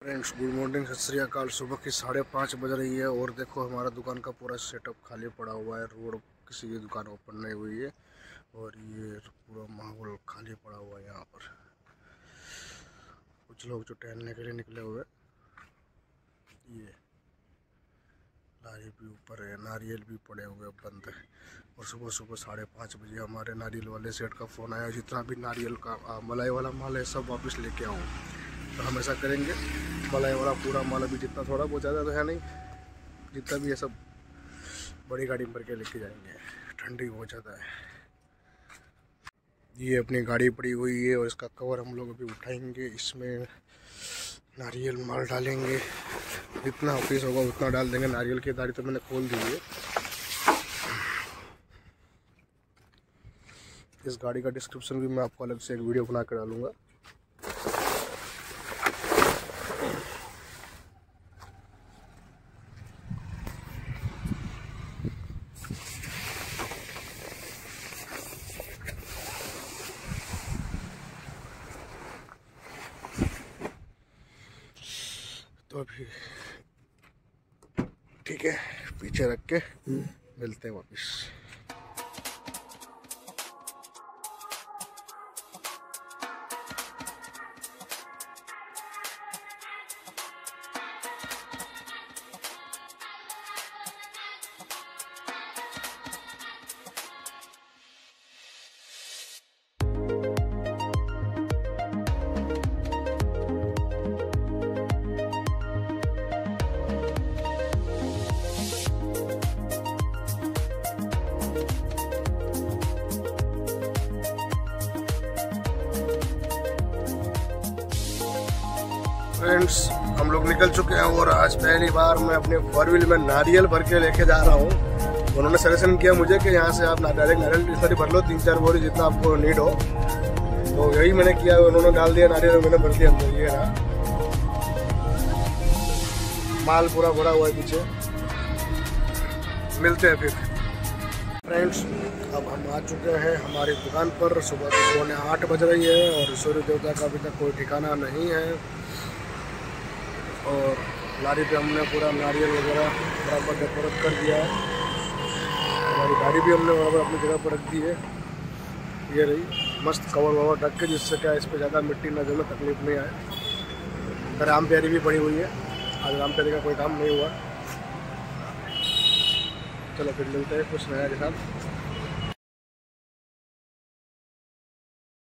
Friends, good morning, सत श्रीकाल सुबह की साढ़े पाँच बज रही है और देखो हमारा दुकान का पूरा सेटअप खाली पड़ा हुआ है। रोड किसी की दुकान ओपन नहीं हुई है और ये पूरा माहौल खाली पड़ा हुआ है यहाँ पर। कुछ लोग जो टहलने के लिए निकले हुए ये लारी भी ऊपर है, नारियल भी पड़े हुए बंद है। और सुबह सुबह साढ़े पाँच बजे हमारे नारियल वाले सेट का फ़ोन आया, जितना भी नारियल का मलाई वाला माल है, सब वापस लेके आओ। तो हम ऐसा करेंगे। मलाई वाला पूरा माल अभी जितना थोड़ा बहुत ज़्यादा तो है नहीं, जितना भी है सब बड़ी गाड़ी में भर के लेके जाएँगे। ठंडी बहुत ज़्यादा है। ये अपनी गाड़ी पड़ी हुई है और इसका कवर हम लोग अभी उठाएँगे। इसमें नारियल माल डालेंगे। जितना ऑफ़िस होगा उतना डाल देंगे। नारियल की दाढ़ी तो मैंने खोल दी है। इस गाड़ी का डिस्क्रिप्शन भी मैं आपको अलग से एक वीडियो बना कर डालूँगा। तो अभी ठीक है पीछे रख के मिलते हैं वापस। फ्रेंड्स हम लोग निकल चुके हैं और आज पहली बार मैं अपने फोर व्हील में नारियल भर के लेके जा रहा हूँ। उन्होंने सजेशन किया मुझे कि यहाँ से आप डायरेक्ट नारियल, इस भर लो तीन चार बोरी जितना आपको नीड हो। तो यही मैंने किया, उन्होंने डाल दिया नारियल मैंने भर दिया अंदर, ये रहा। माल पूरा भरा हुआ है पीछे। मिलते हैं फिर। फ्रेंड्स अब हम आ चुके हैं हमारी दुकान पर। सुबह के पौने आठ बज रही है और सूर्य देवता का अभी तक कोई ठिकाना नहीं है। और लारी पे हमने पूरा नारियल वगैरह बराबर डेकोरेट कर दिया है। हमारी गाड़ी भी हमने बराबर अपनी जगह पर रख दी है। ये रही मस्त कवर ववर ढक के, जिससे क्या इस पर ज़्यादा मिट्टी न जमे तकलीफ़ नहीं आए। राम प्यारी भी पड़ी हुई है। आज राम प्यारी का कोई काम नहीं हुआ। चलो फिर मिलते हैं कुछ नया के साथ।